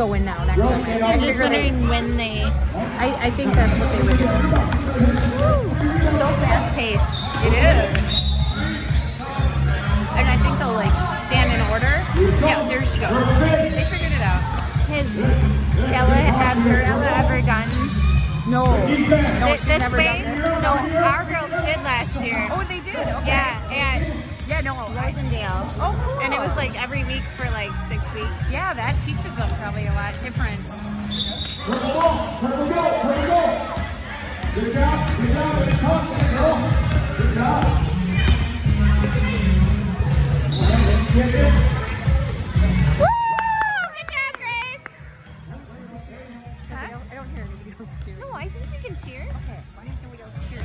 going now next time. I'm just wondering when they. I, I think that's what they would do. So fast paced. It is. And I think they'll like stand in order. Yeah, there she goes. They figured it out. Has Ella ever, Ella ever done? No. No, this never done. No, our No. Rosendale. Oh, cool. And it was like every week for like six weeks. Yeah, that teaches them probably a lot different. The ball? The the? Good job. Good job. Good job. No, I think we can cheer. Okay, why don't we go cheer?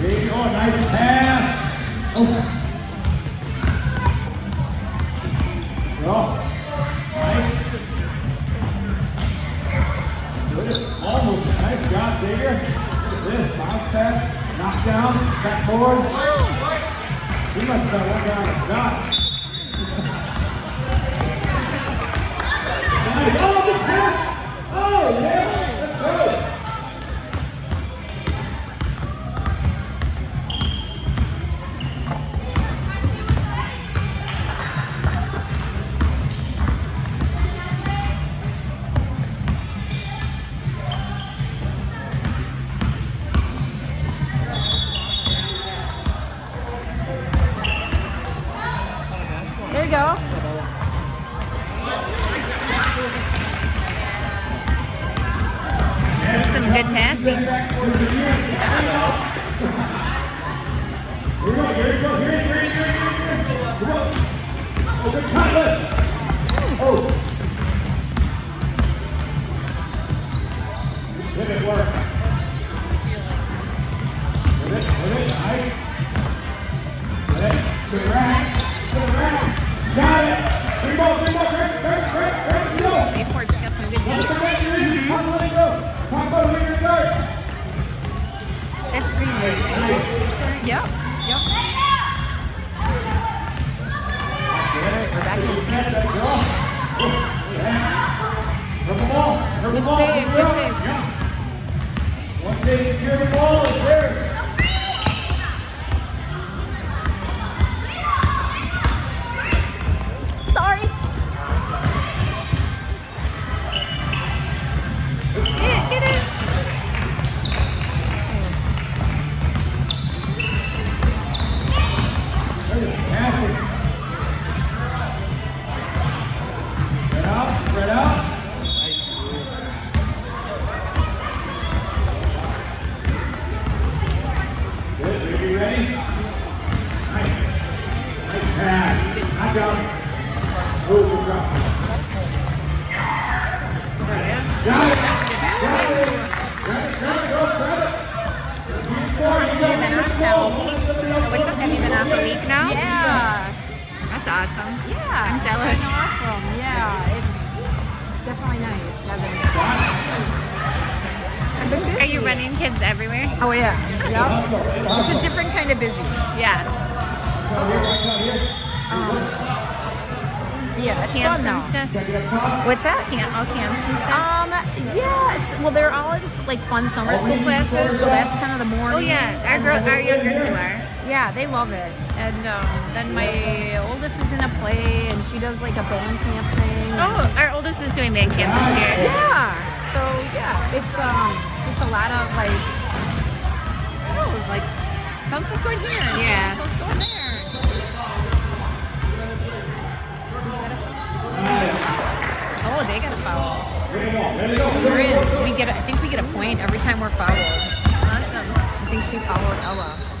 Nice pass. Oh. Cross. Nice. Good. Ball. Nice job, This bounce pass, knockdown, back forward. Ball, purple Good save, good save. Once they secure the ball, it's theirs. Awesome. Yeah. I'm jealous. It's awesome. Yeah. It's, it's definitely nice having busy. Are you running kids everywhere? Oh yeah. Yep. It's a different kind of busy. Yes. Yeah, it's fun Camps now. and stuff. Check it up top. What's that? Camp, all camps and stuff. Um, yes. Well, they're all just like fun summer school classes, so that's kind of the morning. Oh yes, our girl, our younger two are. Yeah, they love it. And um, then my oldest is in a play, and she does like a band camp thing. Oh, our oldest is doing band camp this year. Yeah. So yeah, it's um just a lot of like oh like something's going here. Yeah. Something's going there. Oh, they got a foul. Bring it on, let it go. We're in. We get. a- I think we get a point every time we're fouled. Awesome. I think she followed Ella.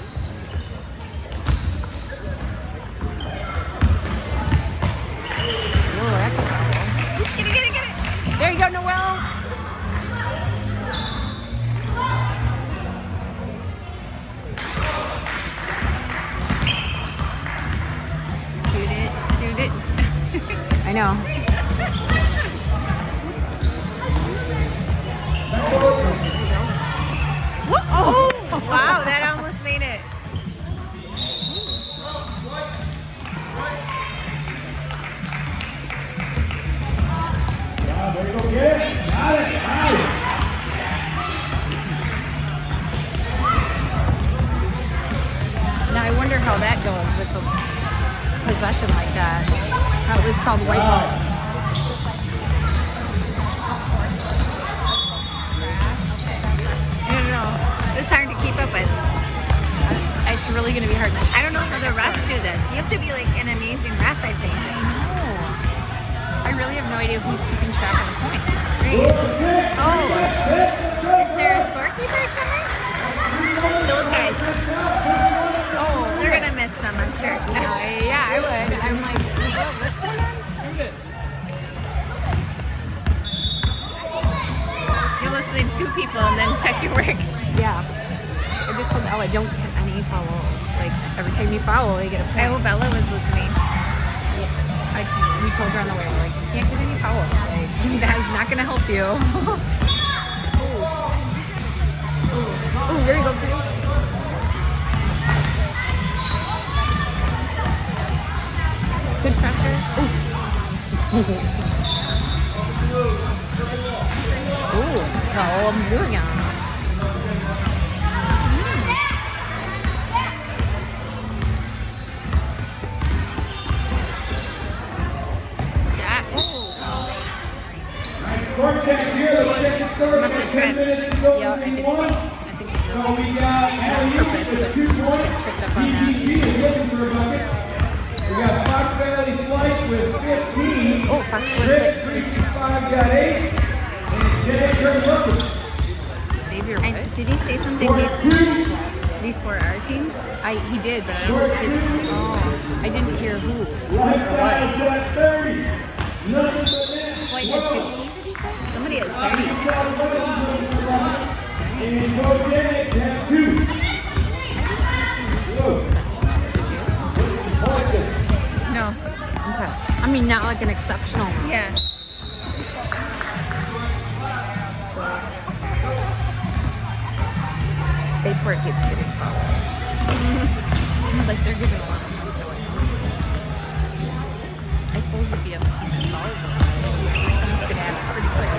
Oh, that's a foul. Get it, get it, get it. There you go, Noelle. Shoot it, shoot it. I know. Now I wonder how that goes with the possession like that. That was called white don't. It's hard to keep up with. It's really going to be hard. I don't know how the refs do this. You have to be like an amazing ref, I think. I really have no idea who's keeping track of the points. Right? Oh, is there a scorekeeper somewhere? Those guys. Oh, they're gonna miss some, I'm sure. Uh, yeah, I would. I'm like, what's going on? You're listening to two people and then check your work. Yeah. I just told Ella, don't get any fouls. Like, every time you foul, you get a point. hope Ella was listening. I, we told her on the way, we're like, you can't get any power. Like, that is not going to help you. oh, there you go, Grace. Good pressure. Ooh, foul oh, Muriel. I the could I think it's So we purpose, but a picked up on that. PPG is looking for a bucket. We got Fox Valley Flight with 15. Oh, Fox was 365 got 8. And Jay Kurt looking. Did he say something be- before our team? I he did, but I don't didn't. Oh, I didn't hear who. White guys at 30. Nothing but net. White had 15, did he say? Somebody had 30. And Organic have two. No. Okay. I mean, not like an exceptional. one. Yeah. So Bayport keeps getting followed. like they're giving a lot of points away. I suppose if you have a team that follows them, it's gonna have it pretty quick.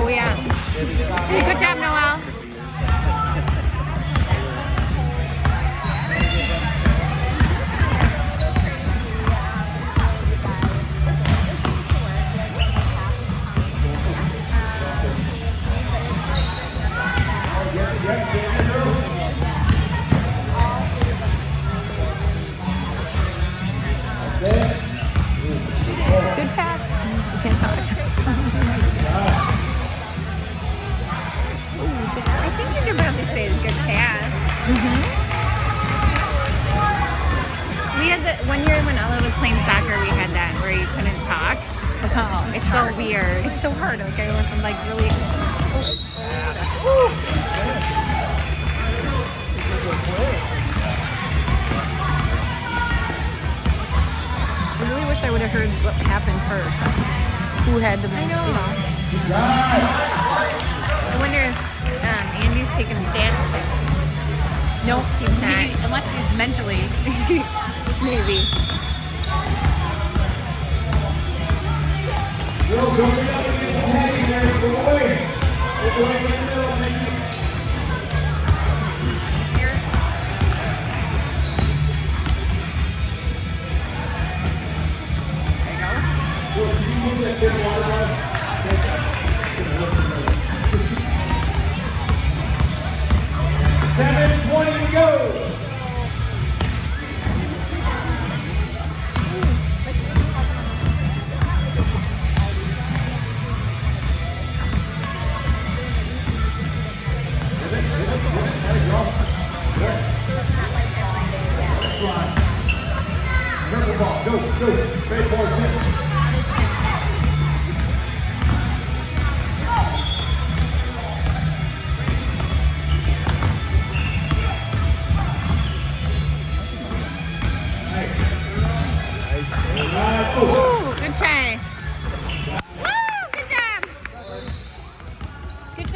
Oh, yeah. Hey, good job, Noel. I wonder if um, Andy's taking a stance. No, He's not. maybe, unless he's mentally. Maybe. Yo, don't be up against the head here. Go Go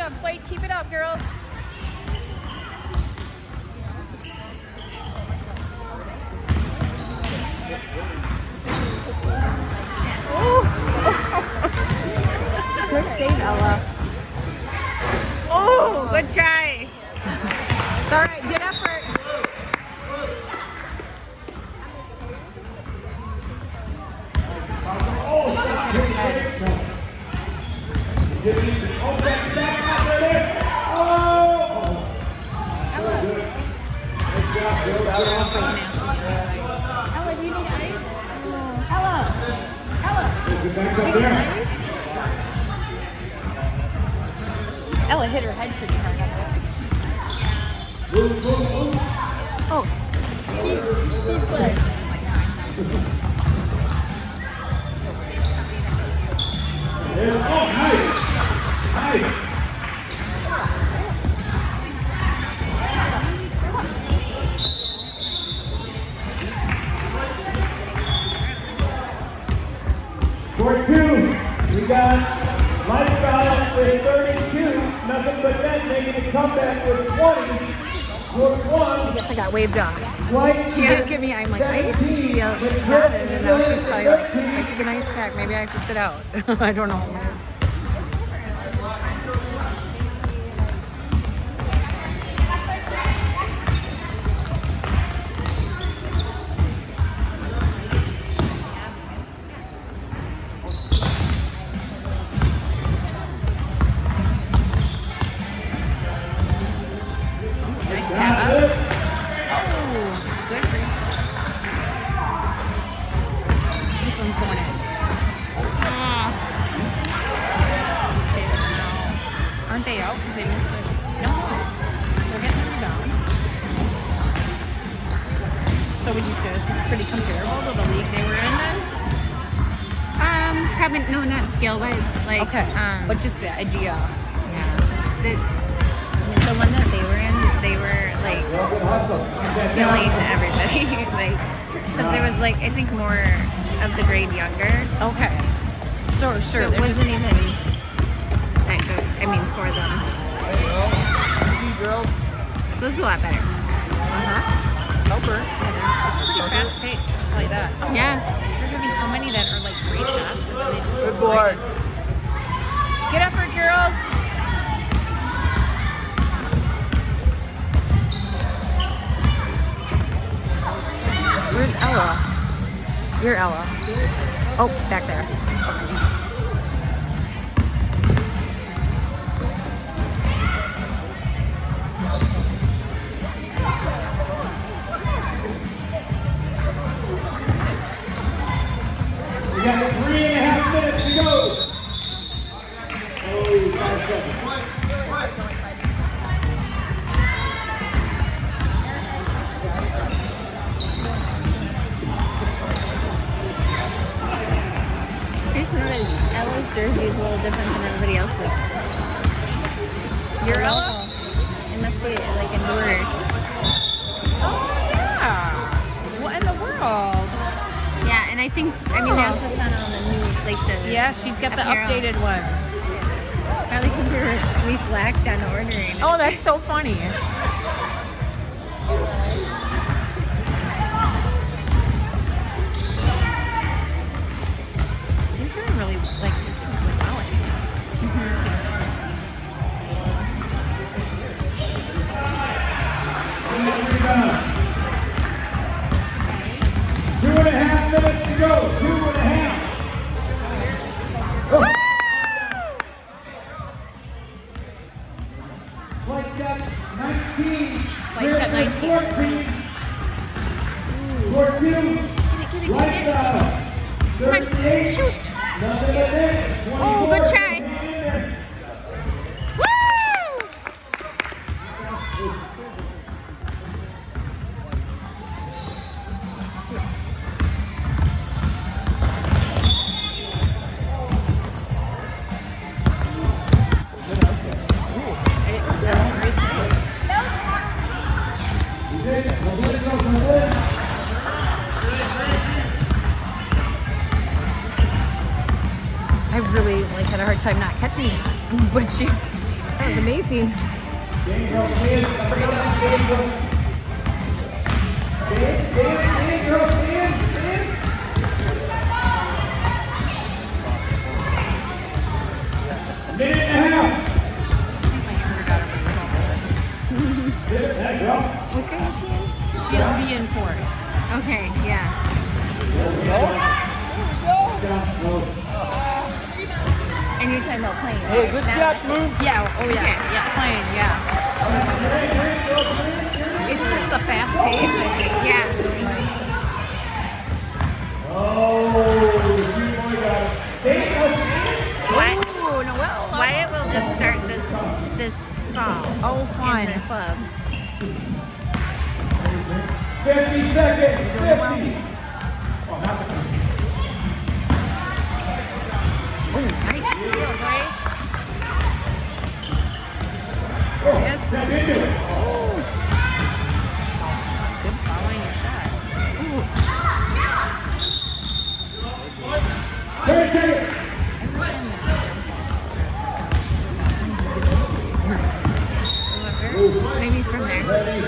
Good job, Keep it up, girls. Good save, Ella. Oh, good try. It's all right. Good effort. Oh, making a comeback with 20. Court guess I got waved off. She didn't give me, I'm like, I to see it, and now she's probably like, I took a nice pack. Maybe I have to sit out. I don't know. No, not wise. Like, Okay. um, but just the idea. yeah, the the one that they were in, they were like killing everybody. like, because there was like I think more of the grade younger, Okay. So so sure, it they're just- wasn't even that good. I mean, for them, girls. so is a lot better. Uh-huh. Help her. It's pretty fast paced, I'll tell you that. Yeah. There's gonna be so many that are like great shots, but they just Good boy. Get up for girls. Where's Ella? You're Ella. Oh, back there. We Wyatt will start this this fall Oh, fun. in the club. 50 seconds. 50. Nice. Steal, Grace. Oh, yes. Step into it. Good following your shot. 30 seconds. It's